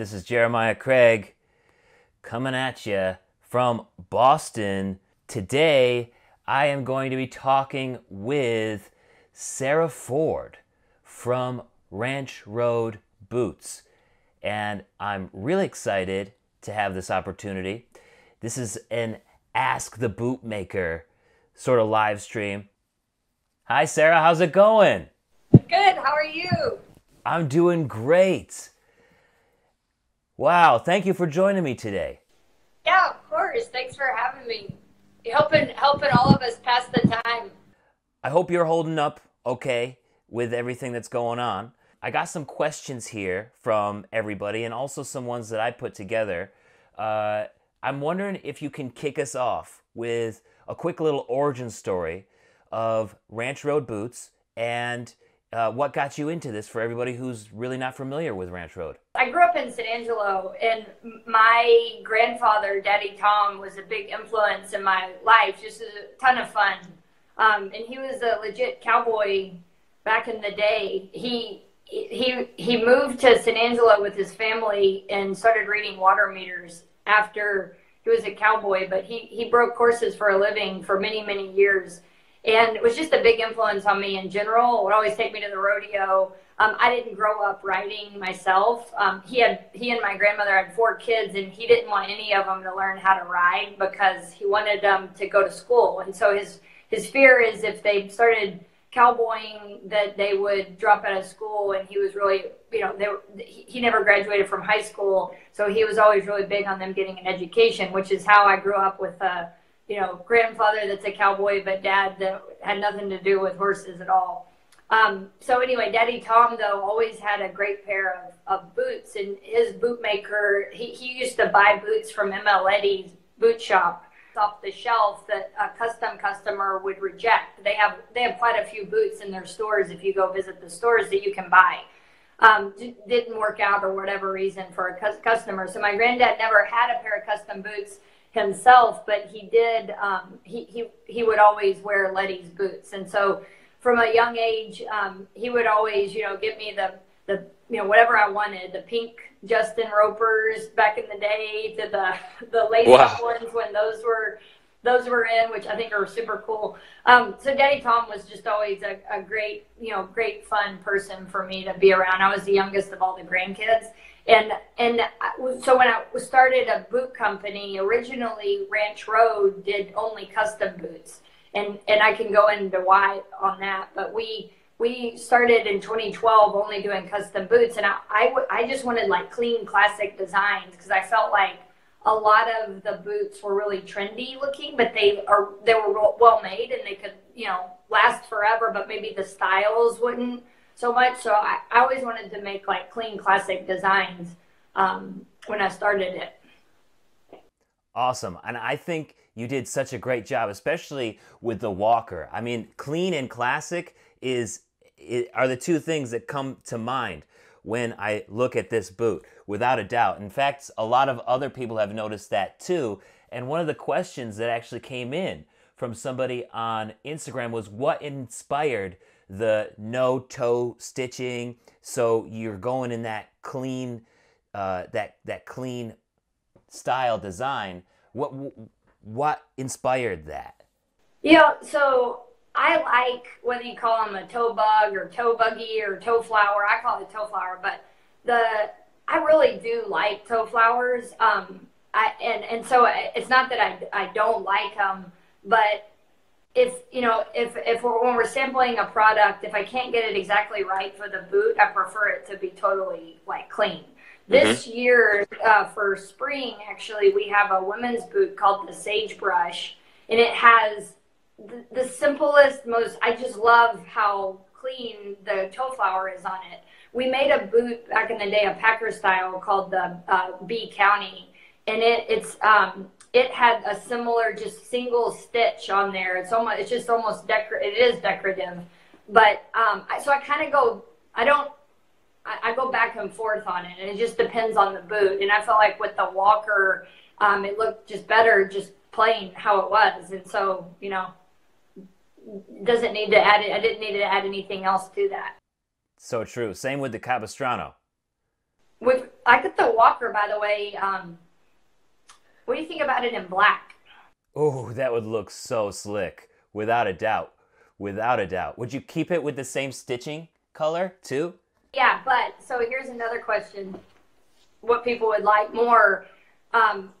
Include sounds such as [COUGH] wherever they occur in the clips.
This is Jeremiah Craig coming at you from Boston. Today, I am going to be talking with Sarah Ford from Ranch Road Boots. And I'm really excited to have this opportunity. This is an Ask the Bootmaker sort of live stream. Hi, Sarah. How's it going? Good. How are you? I'm doing great. Wow. Thank you for joining me today. Yeah, of course. Thanks for having me. Helping helping all of us pass the time. I hope you're holding up okay with everything that's going on. I got some questions here from everybody and also some ones that I put together. Uh, I'm wondering if you can kick us off with a quick little origin story of Ranch Road Boots and uh, what got you into this for everybody who's really not familiar with Ranch Road. I grew up in San Angelo, and my grandfather, Daddy Tom, was a big influence in my life. Just a ton of fun, um, and he was a legit cowboy back in the day. He he he moved to San Angelo with his family and started reading water meters after he was a cowboy. But he he broke horses for a living for many many years and it was just a big influence on me in general. It would always take me to the rodeo. Um, I didn't grow up riding myself. Um, he had he and my grandmother had four kids, and he didn't want any of them to learn how to ride because he wanted them to go to school. And so his his fear is if they started cowboying that they would drop out of school. And he was really you know they, he, never graduated from high school, so he was always really big on them getting an education, which is how I grew up with. Uh, you know, grandfather that's a cowboy, but dad that had nothing to do with horses at all. Um, so anyway, Daddy Tom though always had a great pair of, of boots, and his bootmaker he, he used to buy boots from M.L. Leddy's boot shop off the shelf that a custom customer would reject. They have they have quite a few boots in their stores if you go visit the stores that you can buy. Um, didn't work out or whatever reason for a customer. So my granddad never had a pair of custom boots himself, but he did. Um, he he he would always wear Leddy's boots, and so from a young age, um, he would always, you know, give me the the you know whatever I wanted, the pink Justin Ropers back in the day to the the lace wow. ones when those were those were in, which I think are super cool. Um, so Daddy Tom was just always a, a great, you know, great fun person for me to be around. I was the youngest of all the grandkids, and and so when I started a boot company, originally Ranch Road did only custom boots, and and I can go into why on that. But we we started in 2012 only doing custom boots, and I I, I just wanted like clean classic designs because I felt like a lot of the boots were really trendy looking, but they are they were well made and they could you know last forever, but maybe the styles wouldn't so much. So I, I always wanted to make like clean classic designs um, when I started it. Awesome. And I think you did such a great job, especially with the walker. I mean, clean and classic is, are the two things that come to mind when I look at this boot, without a doubt. In fact, a lot of other people have noticed that too. And one of the questions that actually came in from somebody on Instagram was what inspired the no toe stitching. So you're going in that clean, uh, that that clean style design. What what inspired that? Yeah, so I like whether you call them a toe bug or toe buggy or toe flower. I call it toe flower, but the I really do like toe flowers. Um, I and and so it's not that I I don't like them, but if you know if if we're, when we're sampling a product if i can't get it exactly right for the boot i prefer it to be totally like clean this mm-hmm. year uh, for spring actually we have a women's boot called the sagebrush and it has the, the simplest most i just love how clean the toe flower is on it we made a boot back in the day a packer style called the uh, Bee County and it it's um it had a similar just single stitch on there. It's almost it's just almost decor it is decorative. But um I, so I kind of go I don't I, I, go back and forth on it and it just depends on the boot. And I felt like with the walker um it looked just better just plain how it was. And so, you know, doesn't need to add it I didn't need to add anything else to that. So true. Same with the Capistrano. with I got the Walker, by the way. Um, what do you think about it in black? Oh, that would look so slick, without a doubt. Without a doubt. Would you keep it with the same stitching color too? Yeah, but so here's another question: What people would like more? Um,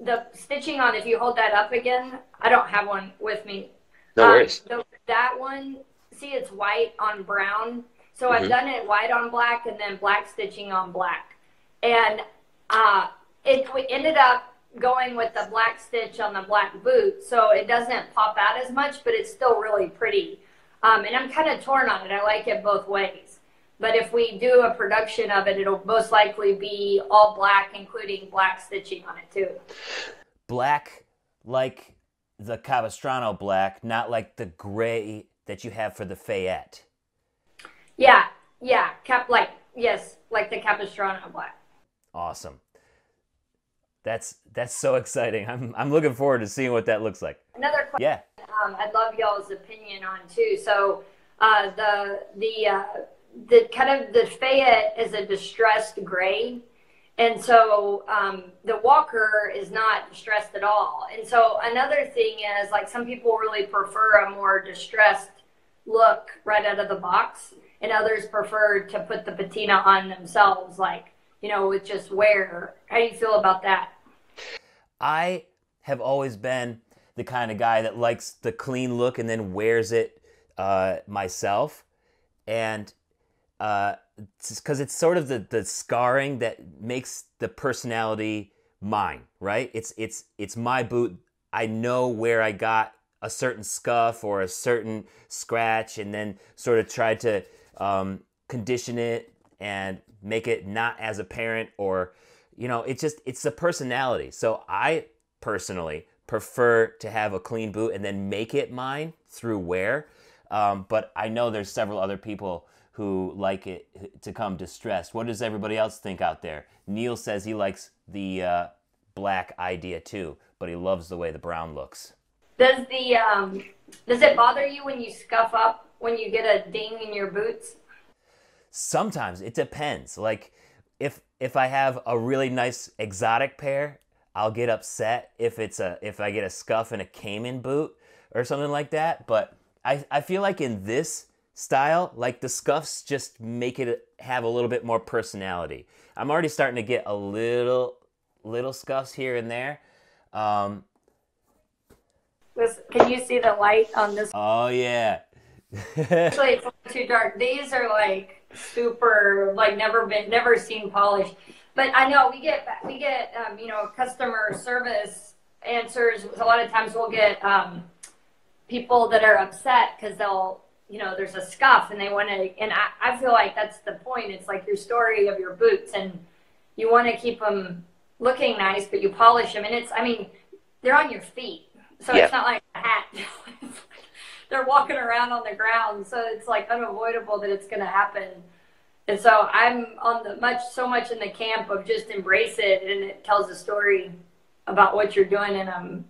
the stitching on. If you hold that up again, I don't have one with me. No worries. Um, the, that one, see, it's white on brown. So I've Mhm. done it white on black and then black stitching on black. And uh, it we ended up going with the black stitch on the black boot, so it doesn't pop out as much, but it's still really pretty. Um, and I'm kind of torn on it. I like it both ways. But if we do a production of it, it'll most likely be all black, including black stitching on it too. Black like the Capistrano black, not like the gray that you have for the Fayette. Yeah, yeah, cap like yes, like the Capistrano black. Awesome. That's that's so exciting. I'm I'm looking forward to seeing what that looks like. Another question. Yeah. um, I'd love y'all's opinion on too. So uh, the the uh, the kind of the Fayette is a distressed gray, and so um, the Walker is not distressed at all. And so another thing is like some people really prefer a more distressed look right out of the box, and others prefer to put the patina on themselves, like you know with just wear. How do you feel about that? I have always been the kind of guy that likes the clean look and then wears it uh, myself, and because it's sort of the the scarring that makes the personality mine, right? It's it's it's my boot. I know where I got a certain scuff or a certain scratch, and then sort of try to um, condition it and make it not as apparent or you know it's just it's the personality. So i personally prefer to have a clean boot and then make it mine through wear. Um, but i know there's several other people who like it to come distressed. What does everybody else think out there? Neil says he likes the uh, black idea too but he loves the way the brown looks. Does the um does it bother you when you scuff up when you get a ding in your boots? sometimes. It depends. Like if if i have a really nice exotic pair i'll get upset if it's a if i get a scuff in a caiman boot or something like that but i i feel like in this style like the scuffs just make it have a little bit more personality i'm already starting to get a little little scuffs here and there um This, can you see the light on this? oh yeah [LAUGHS] Actually, it's too dark. These are like super, like never been, never seen polished. But I know we get we get um, you know customer service answers. A lot of times we'll get um, people that are upset because they'll you know there's a scuff and they want to. And I, I feel like that's the point. It's like your story of your boots and you want to keep them looking nice, but you polish them. And it's I mean they're on your feet, so Yeah. it's not like a hat. [LAUGHS] they're walking around on the ground, so it's like unavoidable that it's going to happen. And so I'm on the much so much in the camp of just embrace it, and it tells a story about what you're doing, and um,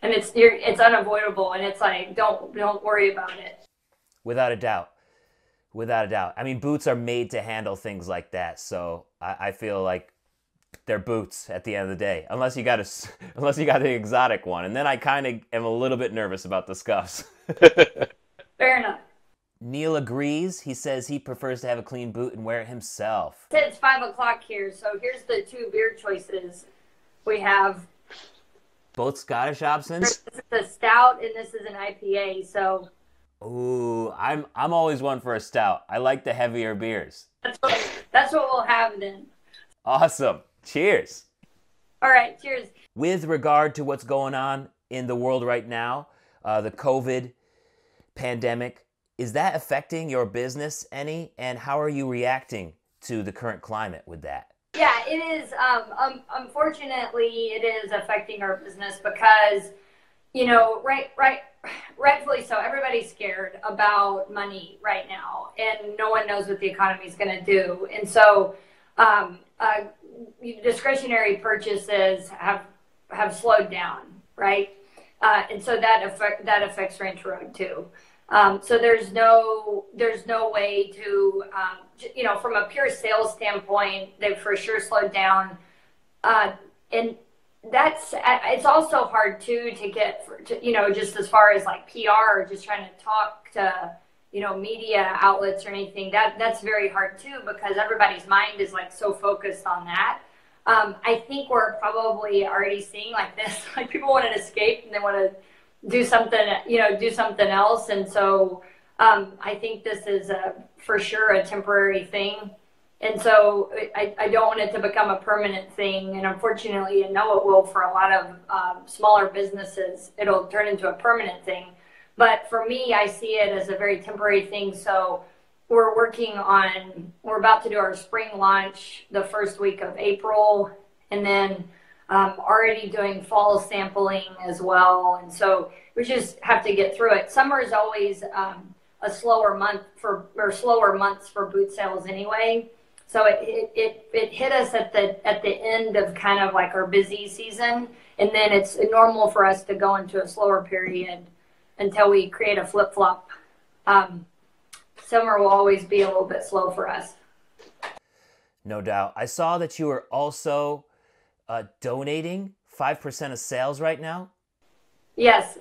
and it's you're, it's unavoidable, and it's like don't don't worry about it. Without a doubt. Without a doubt. I mean, boots are made to handle things like that. So I, I feel like they're boots at the end of the day, unless you got a, [LAUGHS] unless you got the exotic one, and then I kind of am a little bit nervous about the scuffs. [LAUGHS] [LAUGHS] Fair enough. Neil agrees. He says he prefers to have a clean boot and wear it himself. It's five o'clock here, so here's the two beer choices we have. Both Scottish Hobsons. This is a stout, and this is an IPA. So Ooh, I'm I'm always one for a stout. I like the heavier beers. that's what, that's what we'll have then. Awesome. Cheers. All right, cheers. with regard to what's going on in the world right now, uh, the COVID pandemic, is that affecting your business any? And how are you reacting to the current climate with that? Yeah, it is. Um, um, unfortunately, it is affecting our business because, you know, right, right, rightfully so. Everybody's scared about money right now, and no one knows what the economy is going to do. And so, um, uh, discretionary purchases have have slowed down, right? Uh, and so that affect that affects Ranch Road too. Um, so there's no there's no way to um, you know, from a pure sales standpoint, they've for sure slowed down. Uh, and that's it's also hard too to get to, you know just as far as like PR just trying to talk to you know media outlets or anything that that's very hard too because everybody's mind is like so focused on that um, i think we're probably already seeing like this [LAUGHS] like people want to escape and they want to do something you know do something else. And so um, i think this is a, for sure a temporary thing. And so I, I don't want it to become a permanent thing. And unfortunately i know it will for a lot of um, smaller businesses. It'll turn into a permanent thing. But for me, I see it as a very temporary thing. So we're working on, we're about to do our spring launch the first week of April, and then um, already doing fall sampling as well. And so we just have to get through it. Summer is always um, a slower month for, or slower months for boot sales anyway. So it, it, it, it hit us at the, at the end of kind of like our busy season. And then it's normal for us to go into a slower period until we create a flip flop. Um, summer will always be a little bit slow for us. No doubt. I saw that you were also uh, donating 5% of sales right now. Yes,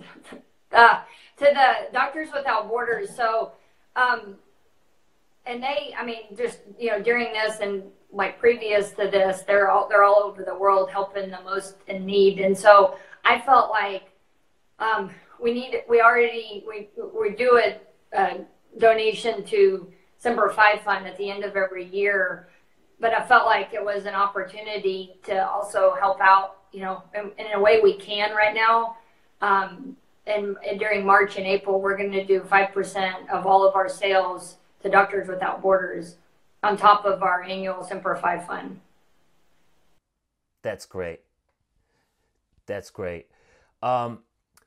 uh, to the Doctors Without Borders. So, um, and they, I mean, just you know, during this and like previous to this, they're all they're all over the world helping the most in need. And so I felt like um, we need we already we we do a, a donation to Semper Fi Fund at the end of every year, but I felt like it was an opportunity to also help out. You know, in, in a way we can right now. Um, and, and during March and April, we're going to do five percent of all of our sales to Doctors Without Borders on top of our annual Semper Fi Fund. That's great. That's great. Um,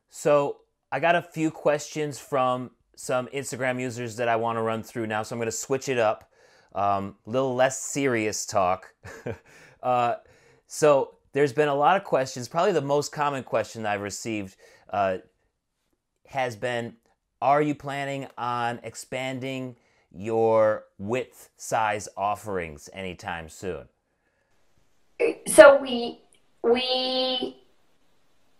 so I got a few questions from some Instagram users that I want to run through now. So I'm going to switch it up. A um, little less serious talk. [LAUGHS] uh, so there's been a lot of questions. Probably the most common question I've received uh, has been Are you planning on expanding your width size offerings anytime soon? So we we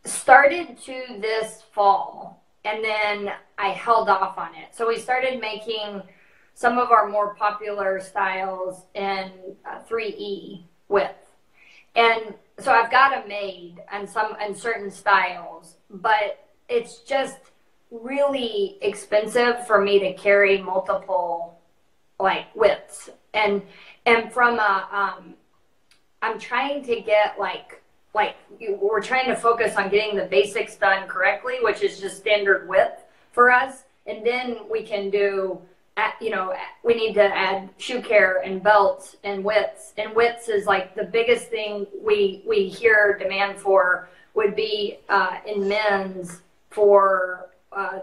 started to this fall and then I held off on it. So we started making some of our more popular styles in uh, 3E width. And so I've got them made and some and certain styles, but it's just really expensive for me to carry multiple like widths. And and from a um I'm trying to get like like we're trying to focus on getting the basics done correctly, which is just standard width for us, and then we can do. You know, we need to add shoe care and belts and widths. And widths is like the biggest thing we we hear demand for would be uh, in men's for uh,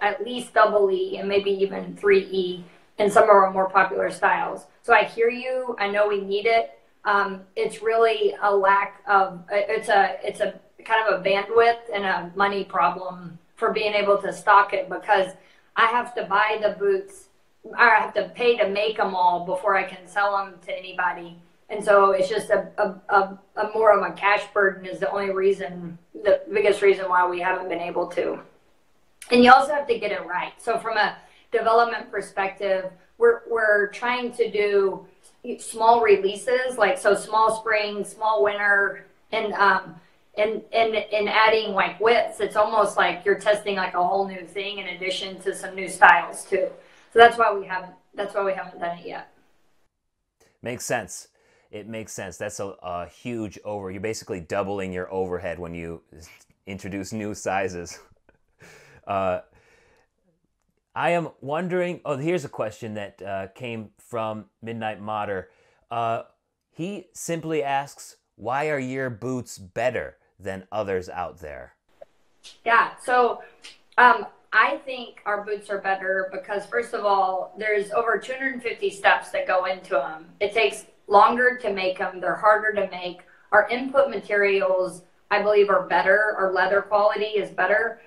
at least double E and maybe even three E in some of our more popular styles. So I hear you. I know we need it um, it's really a lack of it's a it's a kind of a bandwidth and a money problem for being able to stock it because I have to buy the boots or I have to pay to make them all before I can sell them to anybody. And so it's just a, a, a, a more of a cash burden is the only reason, the biggest reason why we haven't been able to. And you also have to get it right. So from a development perspective, we're, we're trying to do small releases, like so small spring, small winter, and um, and and and adding like widths. It's almost like you're testing like a whole new thing in addition to some new styles too. So that's why we haven't. That's why we haven't done it yet. Makes sense. It makes sense. That's a, a huge over. You're basically doubling your overhead when you introduce new sizes. [LAUGHS] Uh, I am wondering. Oh, here's a question that uh, came from Midnight Modder. Uh, he simply asks, "Why are your boots better than others out there?" Yeah. So, um, I think our boots are better because, first of all, there's over 250 steps that go into them. It takes longer to make them. They're harder to make. Our input materials, I believe, are better. Our leather quality is better.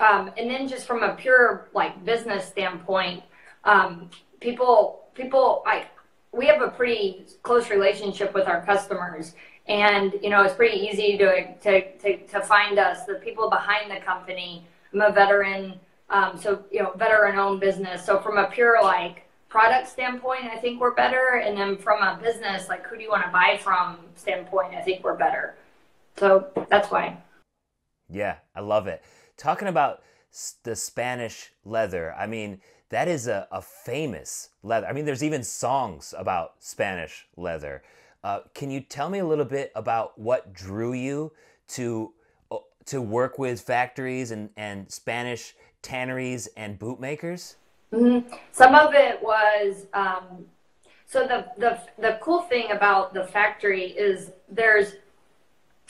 Um, and then just from a pure like business standpoint, um, people people I we have a pretty close relationship with our customers and you know it's pretty easy to to to, to find us the people behind the company. I'm a veteran um, so you know veteran owned business. So from a pure like product standpoint i think we're better. And then from a business like who do you want to buy from standpoint i think we're better. So that's why. Yeah i love it. Talking about the spanish leather i mean that is a, a famous leather. I mean there's even songs about spanish leather uh, can you tell me a little bit about what drew you to uh, to work with factories and, and Spanish tanneries and bootmakers? Mm-hmm. Some of it was um, so the, the the cool thing about the factory is there's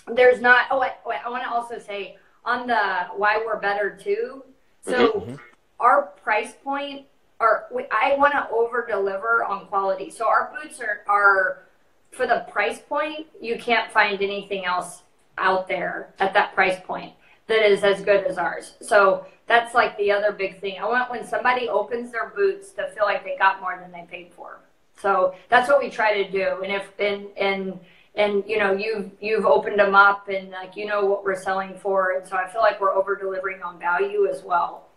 there's not oh wait, wait I want to also say on the why we're better too. So mm-hmm. our price point are I want to over deliver on quality. So our boots are are for the price point, you can't find anything else out there at that price point that is as good as ours. So that's like the other big thing. I want when somebody opens their boots to feel like they got more than they paid for. So that's what we try to do. And if and and and you know you've you've opened them up and like you know what we're selling for, and so I feel like we're over delivering on value as well.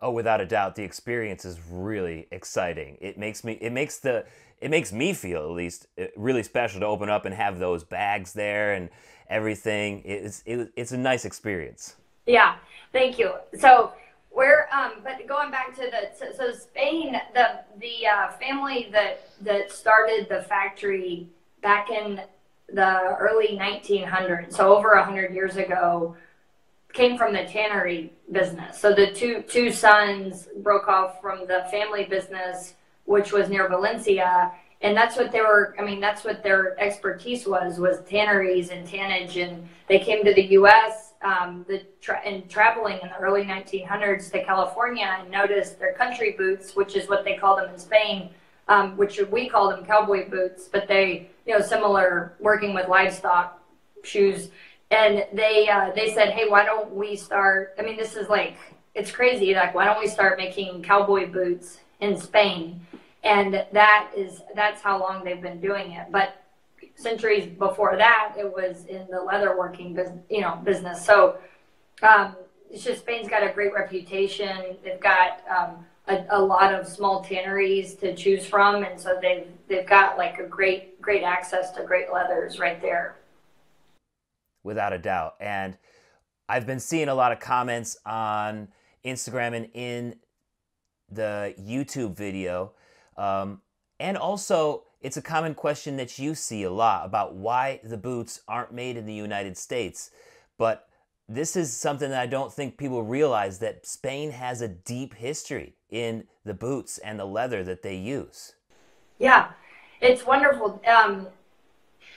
Oh, without a doubt, the experience is really exciting. It makes me it makes the it makes me feel at least uh, really special to open up and have those bags there and everything. It's it, it's a nice experience. Yeah, thank you. So we're um, but going back to the so, so Spain, the the uh, family that that started the factory back in the early 1900s, so over 100 years ago, came from the tannery business. So the two two sons broke off from the family business which was near Valencia. And that's what they were, I mean, that's what their expertise was, was tanneries and tannage. And they came to the U.S. Um, the tra- and traveling in the early 1900s to California and noticed their country boots, which is what they call them in Spain, um, which we call them cowboy boots, but they, you know, similar working with livestock shoes. And they uh, they said, hey, why don't we start? I mean, this is like it's crazy. Like, why don't we start making cowboy boots in Spain? And that is that's how long they've been doing it. But centuries before that, it was in the leatherworking business, you know, business. So um, it's just Spain's got a great reputation. They've got um, a, a, lot of small tanneries to choose from, and so they've they've got like a great great access to great leathers right there. Without a doubt, and I've been seeing a lot of comments on Instagram and in the YouTube video um, and also, it's a common question that you see a lot about why the boots aren't made in the United States. But this is something that I don't think people realize that Spain has a deep history in the boots and the leather that they use. Yeah, it's wonderful. Um,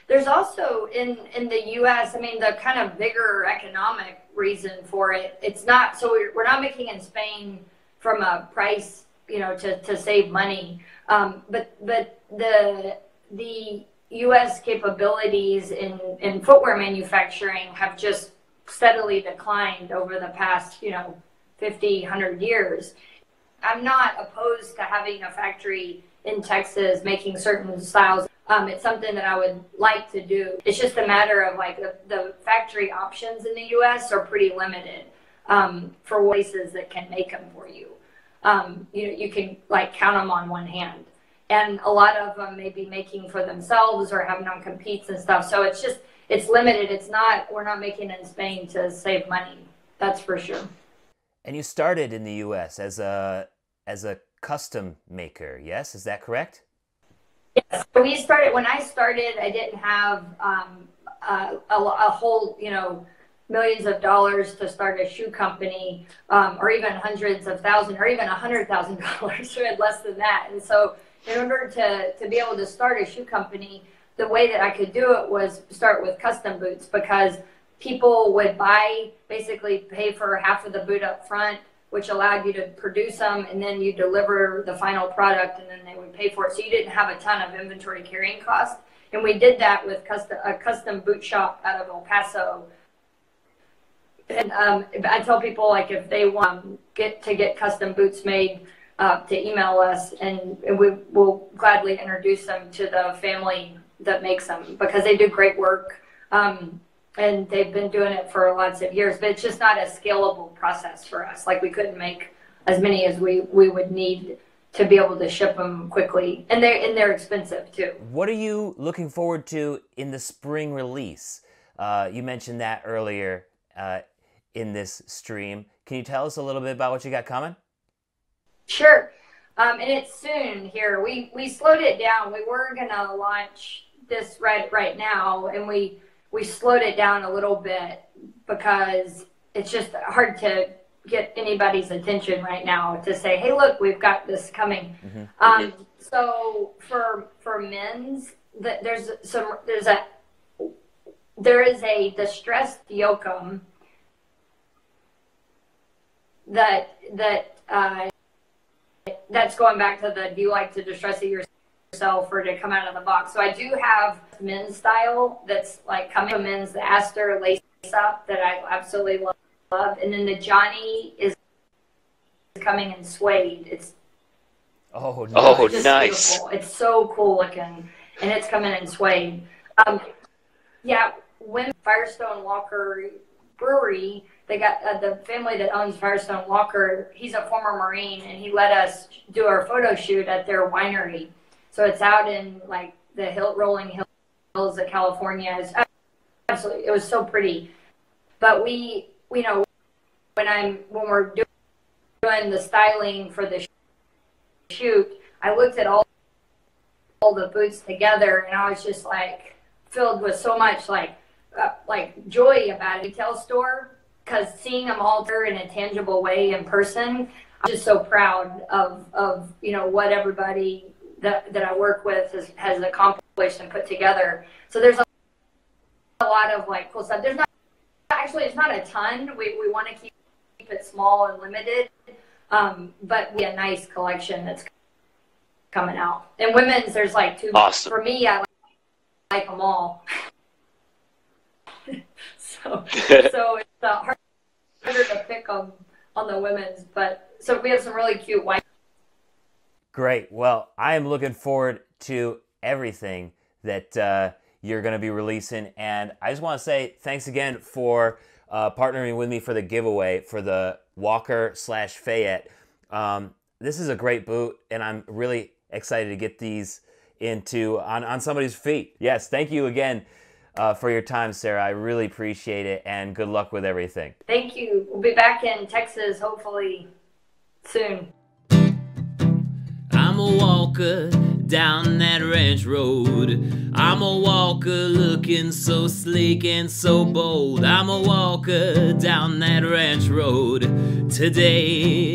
there's also in in the U.S. I mean, the kind of bigger economic reason for it. It's not so we're, we're not making in Spain from a price you know, to, to save money. Um, but but the the U.S. capabilities in, in footwear manufacturing have just steadily declined over the past, you know, 50, 100 years. I'm not opposed to having a factory in Texas making certain styles. Um, it's something that I would like to do. It's just a matter of like the, the factory options in the U.S. are pretty limited um, for places that can make them for you um, you you can like count them on one hand. And a lot of them may be making for themselves or have non-competes and stuff. So it's just it's limited. It's not we're not making in Spain to save money. That's for sure. And you started in the U.S. as a as a custom maker. Yes, is that correct? Yes. We started when I started. I didn't have um, a, a, a whole you know millions of dollars to start a shoe company, um, or even hundreds of thousands, or even a hundred thousand [LAUGHS] dollars, or less than that. And so, in order to to be able to start a shoe company, the way that I could do it was start with custom boots because people would buy basically pay for half of the boot up front which allowed you to produce them and then you deliver the final product and then they would pay for it so you didn't have a ton of inventory carrying cost and we did that with custom, a custom boot shop out of el paso and um, I tell people like if they want get to get custom boots made uh, to email us, and, we will gladly introduce them to the family that makes them because they do great work. Um, and they've been doing it for lots of years, but it's just not a scalable process for us. Like we couldn't make as many as we, we would need to be able to ship them quickly, and they and they're expensive too. What are you looking forward to in the spring release? Uh, you mentioned that earlier uh, in this stream. Can you tell us a little bit about what you got coming? Sure, um, and it's soon here. We we slowed it down. We were gonna launch this right right now, and we we slowed it down a little bit because it's just hard to get anybody's attention right now to say, "Hey, look, we've got this coming." Mm-hmm. Um, so for for men's, that there's some there's a there is a distressed yoakum that that uh, that's going back to the do you like to distress it yourself or to come out of the box. So I do have men's style that's like coming men's the Aster lace up that I absolutely love love. And then the Johnny is coming in suede. It's oh, nice. oh nice. Beautiful. It's so cool looking, and it's coming in suede. Um, yeah, when Firestone Walker Brewery, they got uh, the family that owns Firestone Walker. He's a former Marine, and he let us do our photo shoot at their winery. So it's out in like the hill, rolling hills of California. It's absolutely, it was so pretty. But we you know, when I'm when we're doing the styling for the shoot, I looked at all all the boots together, and I was just like filled with so much like uh, like joy about a retail store because seeing them alter in a tangible way in person, I'm just so proud of of you know what everybody that that I work with has, has accomplished and put together. So there's a, a lot of like cool stuff. There's not actually, it's not a ton. We, we want to keep it small and limited, um, but we have a nice collection that's coming out. And women's, there's like two. Awesome. For me, I like, like them all. [LAUGHS] so, [LAUGHS] so it's uh, harder to pick on on the women's, but so we have some really cute white. Great. Well, I am looking forward to everything that. Uh, you're going to be releasing. And I just want to say thanks again for uh, partnering with me for the giveaway for the Walker slash Fayette. Um, this is a great boot, and I'm really excited to get these into on, on somebody's feet. Yes, thank you again uh, for your time, Sarah. I really appreciate it, and good luck with everything. Thank you. We'll be back in Texas hopefully soon. I'm a walker down that ranch road. I'm a walker looking so sleek and so bold. I'm a walker down that ranch road today.